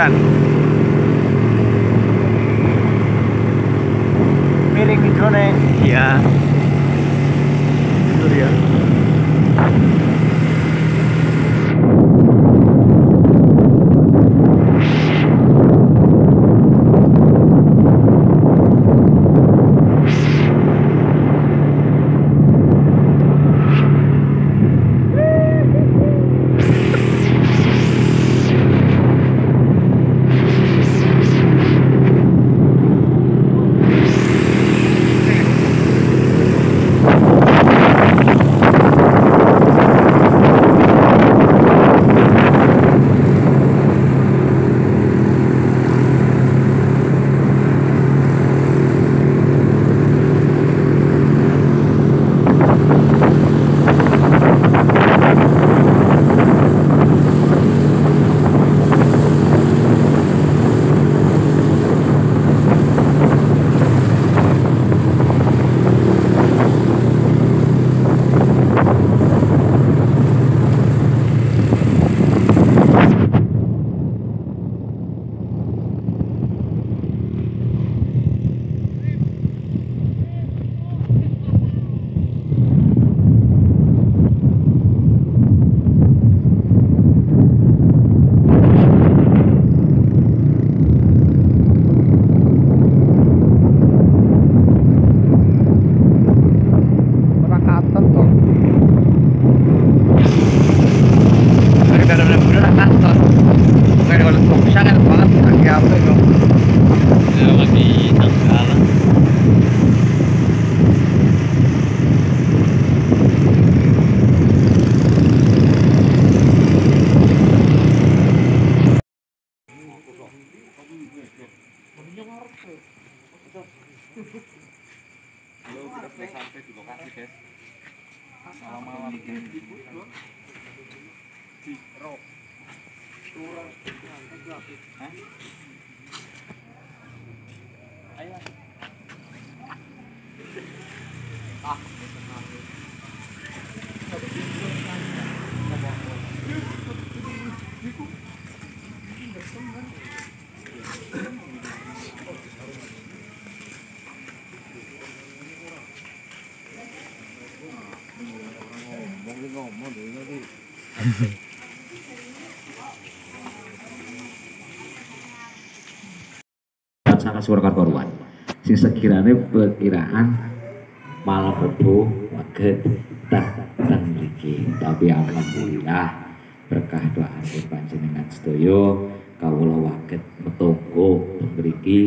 hujan. Miring hidrone. Iya. Itu dia. ngomong ngomong suara karuan sing sekiranya perkiraan malam rebo waget tak tak mriki. Tapi alhamdulillah berkah doa panjenengan sedaya kawula waget metonggo mriki.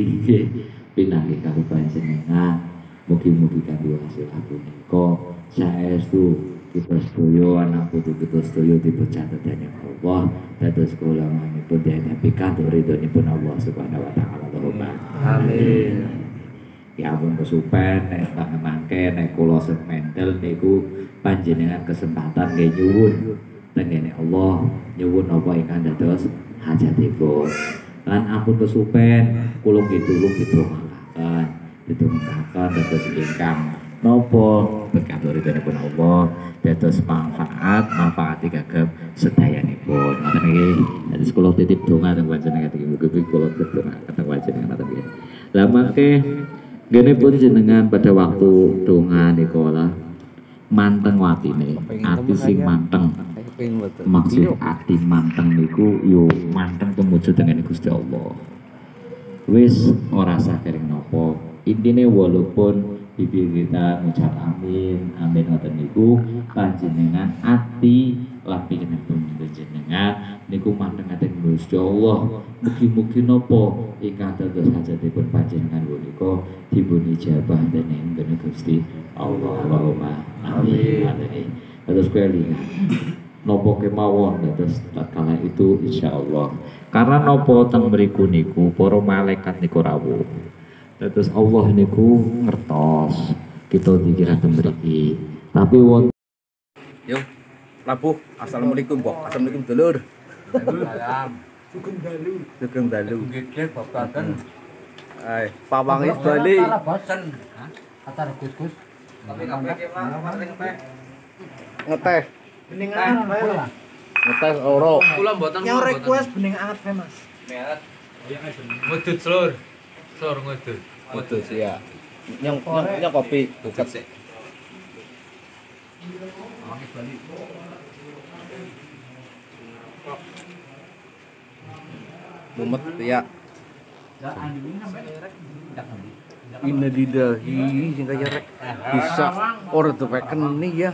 Pinanggih karo panjenengan. Mugi-mugi kanthi hasil aku nika saestu kita sedaya anak putu kita sedaya dipecatet dening Allah. Dados kula manipun dihadapi kanthi ridhonipun Allah Subhanahu wa taala. Allahumma Amin. ya ampun kesupen nek tak mangke nek kula sing mendel niku panjenengan kesempatan nggih nyuwun. Tengene Allah nyuwun apa ingkang dados hajatipun. Lan ampun kesupen kula nggih tulung ditulungaken ditulungaken dados ingkang nopo berkat ridhonipun Allah. Dados manfaat manfaat gagap sedayanipun. Ngoten iki dados kula titip donga teng panjenengan iki mugi-mugi kula titip donga teng panjenengan ngoten iki lah mangke gene pun jenengan pada waktu donga nikola manteng watine ati sing manteng. Maksud ati manteng niku yo manteng tumuju dengan Gusti Allah. Wis ora sah kering nopo. Intine walaupun bibir kita ngucap amin amin ngoten niku. Panjenengan ati lapi pun jenengan. Niku manteng ngaten Gusti Allah. Mugi-mugi nopo ingkang dados hajatipun panjenengan punika dipun ijabah dening dening Gusti Allah. Allahumma amin amin. terus kali nopo kemawon dados tatkala itu insya Allah. Karena nopo teng mriku niku para malaikat niku rawuh dados Allah niku ngertos kita dikira mriki tapi wonten Yo, Labuh. Assalamualaikum, Mbok. Assalamualaikum, dulur. Salam. Sugeng dalu. Gede babakan. Ay, pawangi bali. bosen. Atar gus-gus. Ngeteh. Bening anget bae lah. Ngeteh ora. Kula mboten Yang request bening anget Mas. Ngudut selur. Selur ngudut. Waduh sih ya. Nyong nyong, nyong kopi. Buket sih. Mumet ya. Ini didahi sing kaya rek. Bisa ora tepeken nih ya.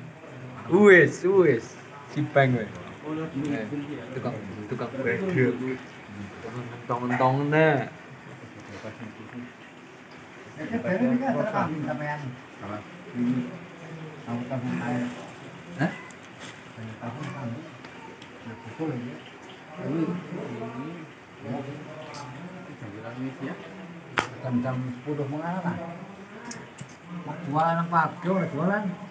Uwes, uwes. Cipeng we. Tukang tukang beduk. Tong tong na. Hah? Jam-jam 10 mengarah lah. Jualan apa? Jualan.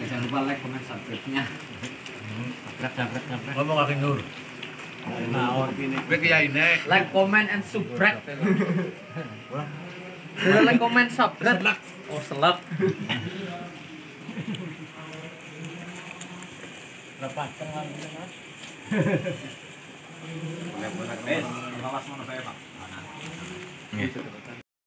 Jangan lupa like, comment, subscribe-nya. Subscribe, subscribe, subscribe. Ngomong kaki nur. Like, comment, and subscribe. Sudah like, comment, subscribe. Oh, selak.